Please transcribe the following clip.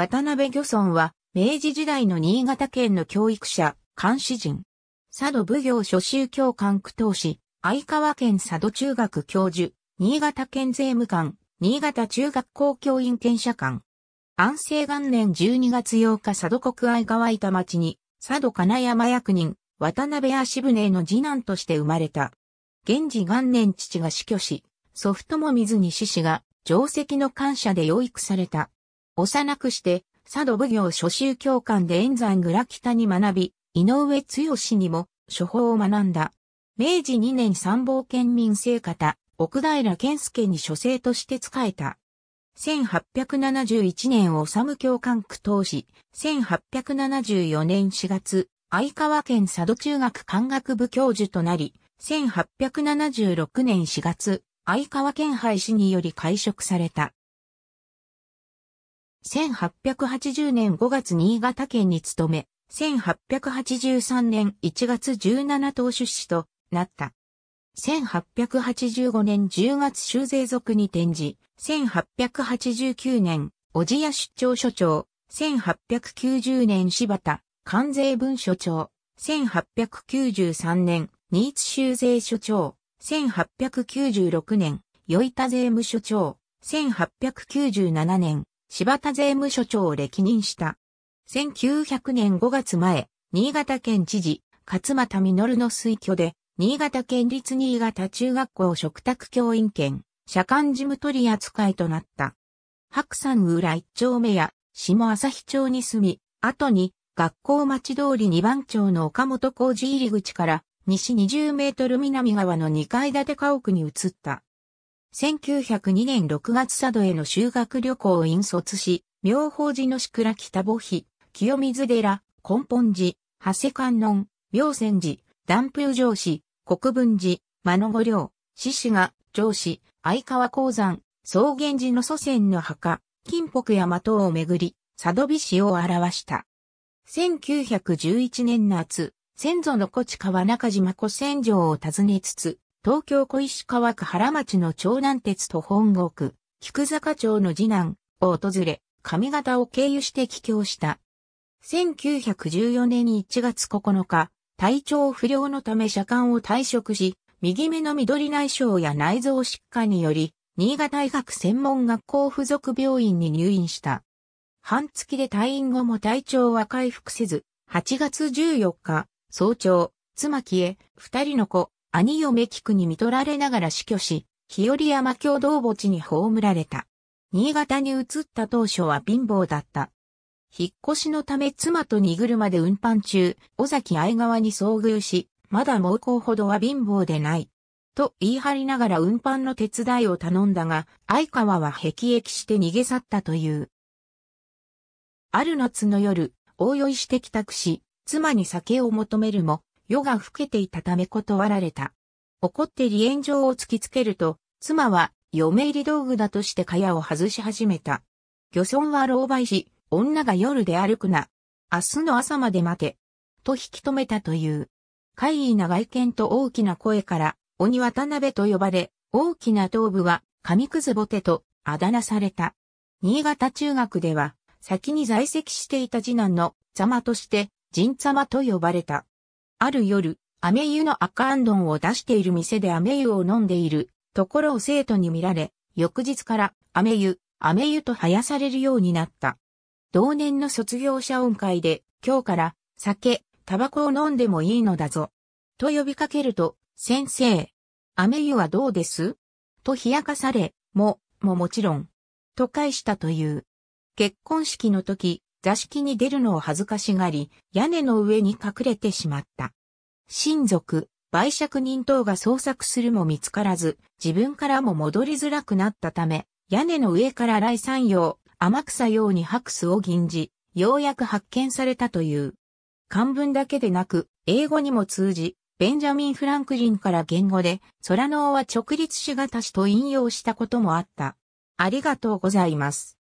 渡辺漁村は、明治時代の新潟県の教育者、監視人。佐渡奉行初修教官区当士、相川県佐渡中学教授、新潟県税務官、新潟中学校教員検査官。安政元年12月8日佐渡国相川板町に、佐渡金山役人、渡辺足船の次男として生まれた。現時元年父が死去し、祖父とも水に死死が、定石の感謝で養育された。幼くして、佐渡奉行初修教官で円山蔵北に学び、井上剛にも処方を学んだ。明治2年参謀県民生方、奥平健介に書生として仕えた。1871年を治教官区当時、1874年4月、相川県佐渡中学漢学部教授となり、1876年4月、相川県廃止により解職された。1880年5月新潟県に勤め、1883年1月17等出資となった。1885年10月修税族に転じ、1889年、小千谷出張所長、1890年柴田、関税分所長、1893年、新津修税所長、1896年、与田税務所長、1897年、柴田税務所長を歴任した。1900年5月前、新潟県知事、勝又実の推挙で、新潟県立新潟中学校食卓教員権、社官事務取扱いとなった。白山浦一丁目や下朝日町に住み、後に学校町通り二番町の岡本工事入り口から西20メートル南側の2階建て家屋に移った。1902年6月佐渡への修学旅行を引率し、妙法寺の志倉北母碑、清水寺、根本寺、長谷観音、妙泉寺、断風上司、国分寺、真野御陵、獅子が、上司、相川鉱山、草原寺の祖先の墓、金北山等をめぐり、佐渡美市を表した。1911年夏、先祖の古地川中島古戦場を訪ねつつ、東京小石川区原町の長南鉄と本国、菊坂町の次男を訪れ、上方を経由して帰郷した。1914年1月9日、体調不良のため社官を退職し、右目の緑内障や内臓疾患により、新潟医学専門学校附属病院に入院した。半月で退院後も体調は回復せず、8月14日、早朝、妻木へ、二人の子、兄嫁菊に見取られながら死去し、日和山共同墓地に葬られた。新潟に移った当初は貧乏だった。引っ越しのため妻と荷車で運搬中、尾崎愛川に遭遇し、まだ猛攻ほどは貧乏でない。と言い張りながら運搬の手伝いを頼んだが、相川は辟易して逃げ去ったという。ある夏の夜、大酔いして帰宅し、妻に酒を求めるも、夜が更けていたため断られた。怒って離縁状を突きつけると、妻は嫁入り道具だとして蚊帳を外し始めた。漁村は狼狽し、女が夜で歩くな。明日の朝まで待て。と引き止めたという。怪異な外見と大きな声から、鬼渡辺と呼ばれ、大きな頭部は、神くずぼてと、あだ名された。新潟中学では、先に在籍していた次男の、ざまとして、陣様と呼ばれた。ある夜、飴湯の赤あんどんを出している店で飴湯を飲んでいるところを生徒に見られ、翌日から飴湯、飴湯と生やされるようになった。同年の卒業者音会で、今日から酒、タバコを飲んでもいいのだぞ。と呼びかけると、先生、飴湯はどうです？と冷やかされ、も、ももちろん。と返したという。結婚式の時、座敷に出るのを恥ずかしがり、屋根の上に隠れてしまった。親族、売借人等が捜索するも見つからず、自分からも戻りづらくなったため、屋根の上から来山陽、天草用に白巣を吟じ、ようやく発見されたという。漢文だけでなく、英語にも通じ、ベンジャミン・フランクリンから言語で、ソラノーは直立しがたしと引用したこともあった。ありがとうございます。